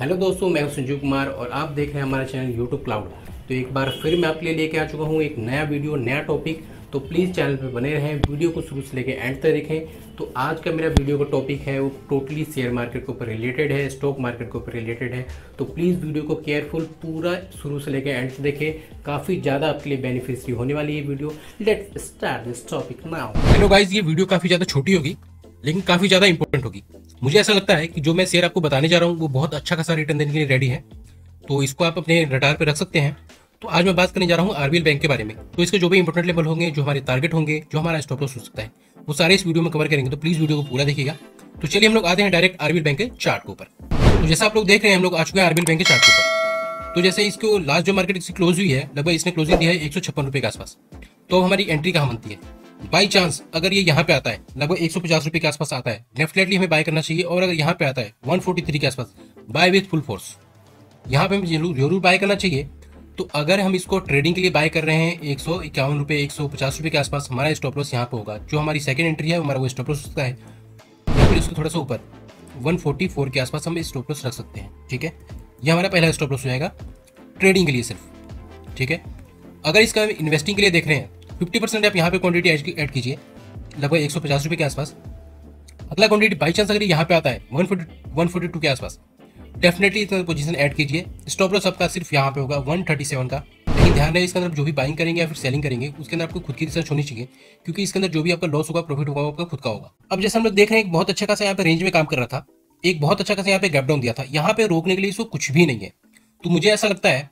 Hello दोस्तों, मैं हूँ संजीव कुमार और आप देख रहे हैं हमारा चैनल यूट्यूब क्लाउड तो एक बार फिर मैं आपके लिए लेके आ चुका हूँ एक नया वीडियो, नया टॉपिक तो प्लीज़ चैनल पर बने रहें, वीडियो को शुरू से लेकर एंड तक देखें। तो आज का मेरा वीडियो का टॉपिक है, वो टोटली शेयर मार्केट के ऊपर रिलेटेड है स्टॉक मार्केट के ऊपर रिलेटेड है। तो प्लीज़ वीडियो को केयरफुल पूरा शुरू से लेकर एंड तक देखें। काफ़ी ज़्यादा आपके लिए बेनिफिशियरी होने वाली है video. Let start this topic now hello guys ये वीडियो काफ़ी ज़्यादा छोटी होगी, लेकिन काफ़ी ज़्यादा इंपॉर्टेंट होगी। मुझे ऐसा लगता है कि जो मैं शेयर आपको बताने जा रहा हूँ, वो बहुत अच्छा खासा रिटर्न देने के लिए रेडी है। तो इसको आप अपने रडार पे रख सकते हैं। तो आज मैं बात करने जा रहा हूँ आरबीएल बैंक के बारे में। तो इसके जो भी इंपॉर्टेंट लेवल होंगे, जो हमारे टारगेट होंगे, जो हमारा स्टॉप लॉस हो सकता है, वो सारे इस वीडियो में कवर करेंगे। तो प्लीज़ वीडियो को पूरा देखिएगा। तो चलिए हम लोग आते हैं डायरेक्ट आरबीएल बैंक के चार्ट के ऊपर। तो जैसा आप लोग देख रहे हैं, हम लोग आ चुके हैं आरबीएल बैंक के चार्ट के ऊपर। तो जैसे इसको लास्ट जो मार्केट इसकी क्लोज हुई है, लगभग इसने क्लोजिंग दिया है एक सौ के आसपास। तो हमारी एंट्री कहाँ बनती है? बाई चांस अगर ये यहाँ पे आता है, लगभग एक सौ पचास रुपये के आसपास आता है डेफिनेटली हमें बाय करना चाहिए और अगर यहाँ पे आता है वन फोर्टी थ्री के आसपास बाय विथ फुल फोर्स यहाँ पे हमें ज़रूर ज़रूर बाय करना चाहिए। तो अगर हम इसको ट्रेडिंग के लिए बाय कर रहे हैं, एक सौ इक्यावन रुपये एक सौ पचास रुपये के आसपास, हमारा स्टॉप लॉस यहाँ पे होगा। जो हमारी सेकंड एंट्री है हमारा वो स्टॉप लॉस होता है। या फिर इसको थोड़ा सा ऊपर वन फोर्टी फोर के आसपास हम स्टॉप लॉस रख सकते हैं, ठीक है? ये हमारा पहला स्टॉप लॉस हो जाएगा ट्रेडिंग के लिए सिर्फ़, ठीक है? अगर इसका हम इन्वेस्टिंग के लिए देख रहे हैं फिफ्टी परसेंट आप यहाँ पे क्वांटिटी ऐड कीजिए। लगभग एक सौ पचास रुपये के आसपास। अगला क्वांटिटी बाई चांस अगर यहाँ पे आता है one forty one forty two के आसपास डेफिनेटली इसका पोजीशन ऐड कीजिए। स्टॉप लॉस आपका सिर्फ़ यहाँ पे होगा वन थर्टी सेवन का। लेकिन ध्यान रहे, इसके अंदर जो भी बाइंग करेंगे या फिर सेलिंग करेंगे, उसके अंदर आपको खुद की रिसर्च होनी चाहिए, क्योंकि इसके अंदर जो भी आपका लॉस होगा प्रॉफिट होगा आपका खुद का होगा। अब जैसे हम लोग देख रहे हैं, एक बहुत अच्छा खासा यहाँ पे रेंज में काम कर रहा था। एक बहुत अच्छा खासा यहाँ पे गैप डाउन दिया था। यहाँ पे रोकने के लिए इसको कुछ भी नहीं है। तो मुझे ऐसा लगता है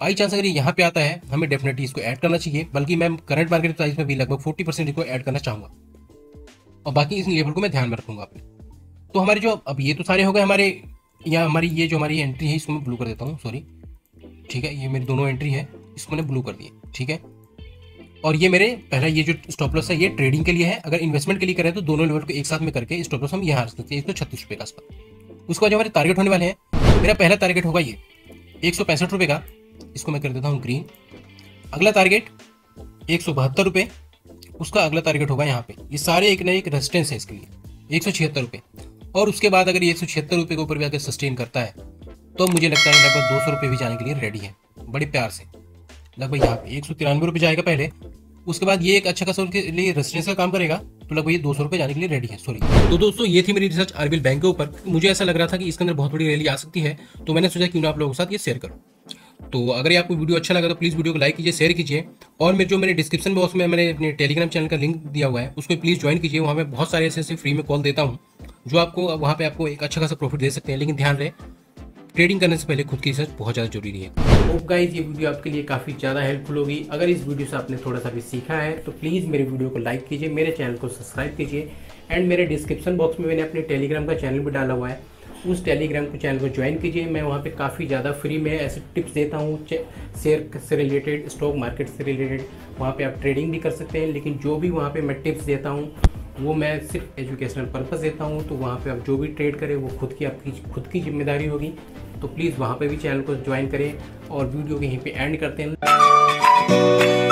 बाई चांस अगर ये यहाँ पे आता है, हमें डेफिनेटली इसको ऐड करना चाहिए। बल्कि मैं करंट मार्केट प्राइस में भी लगभग फोर्टी परसेंट इसको ऐड करना चाहूँगा। और बाकी इस लेवल को मैं ध्यान में रखूँगा अपने। तो हमारे जो, अब ये तो सारे हो गए हमारे, या हमारी, ये जो हमारी एंट्री है, इसको मैं ब्लू कर देता हूँ सॉरी ठीक है, ये मेरी दोनों एंट्री है, इसको मैंने ब्लू कर दिए, ठीक है। और ये मेरे, पहला ये जो स्टॉप लॉस है, ये ट्रेडिंग के लिए है। अगर इन्वेस्टमेंट के लिए करें तो दोनों लेवल को एक साथ में करके स्टॉप लॉस हम यहाँ रख सकते हैं एक सौ छत्तीस रुपये का उसके जो हमारे टारगेट होने वाले हैं, मेरा पहला टारगेट होगा ये, एक सौ पैंसठ रुपये का। इसको मैं कर देता हूँ ग्रीन अगला टारगेट एक सौ बहत्तर रुपये उसका अगला टारगेट होगा यहाँ पे. ये सारे एक ना एक रेजिस्टेंस है इसके लिए. एक सौ छिहत्तर रुपये और उसके बाद अगर ये एक सौ छिहत्तर के ऊपर भी अगर सस्टेन करता है तो मुझे लगता है लगभग दो सौ भी जाने के लिए रेडी है. बड़े प्यार से. लगभग यहाँ पे एक सौ तिरानवे जाएगा पहले. उसके बाद ये एक अच्छा खासा उनके लिए रेजिस्टेंस का काम करेगा तो लगभग ये दो सौ जाने के लिए रेडी है. सॉरी तो दोस्तों, ये थी मेरी रिसर्च आरबीएल बैंक के ऊपर. मुझे ऐसा लग रहा था कि इसके अंदर बहुत बड़ी रैली आ सकती है तो मैंने सोचा क्यों ना आप लोगों के साथ ये शेयर करूँ. तो अगर ये आपको वीडियो अच्छा लगा तो प्लीज़ वीडियो को लाइक कीजिए शेयर कीजिए। और मेरे जो मेरे डिस्क्रिप्शन बॉक्स में मैंने अपने टेलीग्राम चैनल का लिंक दिया हुआ है उसको प्लीज़ ज्वाइन कीजिए। वहाँ मैं बहुत सारे ऐसे ऐसे फ्री में कॉल देता हूँ, जो आपको, वहाँ पे आपको एक अच्छा खासा प्रॉफिट दे सकते हैं। लेकिन ध्यान रहे ट्रेडिंग करने से पहले खुद की रिसर्च बहुत ज़्यादा ज़रूरी है। होप गाइज़ ये वीडियो आपके लिए काफ़ी ज़्यादा हेल्पफुल होगी। अगर इस वीडियो से आपने थोड़ा सा भी सीखा है तो प्लीज़ मेरे वीडियो को लाइक कीजिए, मेरे चैनल को सब्सक्राइब कीजिए। एंड मेरे डिस्क्रिप्शन बॉक्स में मैंने अपने टेलीग्राम का चैनल भी डाला हुआ है। उस टेलीग्राम को चैनल को ज्वाइन कीजिए। मैं वहाँ पे काफ़ी ज़्यादा फ्री में ऐसे टिप्स देता हूँ शेयर से रिलेटेड स्टॉक मार्केट से रिलेटेड वहाँ पे आप ट्रेडिंग भी कर सकते हैं। लेकिन जो भी वहाँ पे मैं टिप्स देता हूँ, वो मैं सिर्फ़ एजुकेशनल पर्पज़ देता हूँ। तो वहाँ पर आप जो भी ट्रेड करें, वो खुद की आपकी, खुद की ज़िम्मेदारी होगी। तो प्लीज़ वहाँ पर भी चैनल को ज्वाइन करें और वीडियो को यहीं पे एंड करते हैं।